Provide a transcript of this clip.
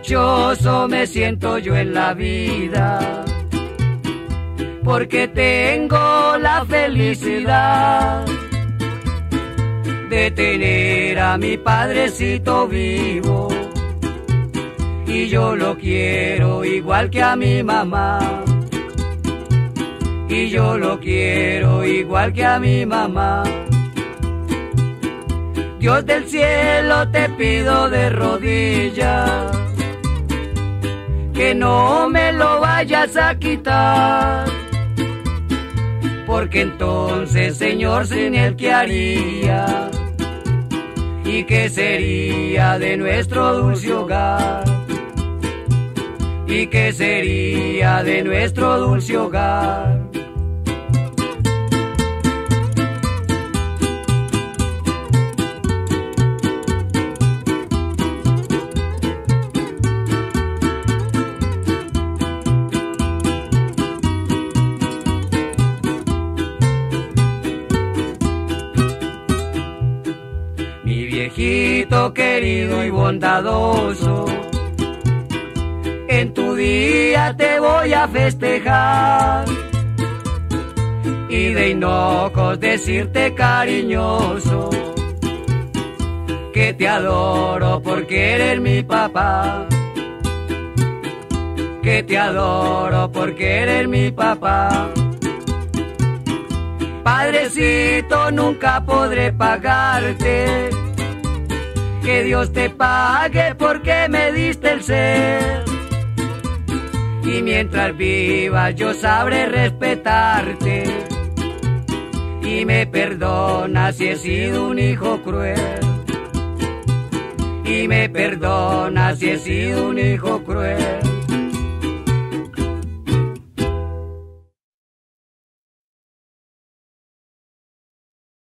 dichoso me siento yo en la vida, porque tengo la felicidad de tener a mi padrecito vivo. Y yo lo quiero igual que a mi mamá. Y yo lo quiero igual que a mi mamá. Dios del cielo te pido de rodillas que no me lo vayas a quitar. Porque entonces, Señor, sin él, ¿qué haría? ¿Y qué sería de nuestro dulce hogar? ¿Y qué sería de nuestro dulce hogar? Viejito querido y bondadoso. En tu día te voy a festejar y de hinojos decirte cariñoso que te adoro porque eres mi papá. Que te adoro porque eres mi papá. Padrecito, nunca podré pagarte que Dios te pague porque me diste el ser. Y mientras vivas yo sabré respetarte. Y me perdona si he sido un hijo cruel. Y me perdona si he sido un hijo cruel.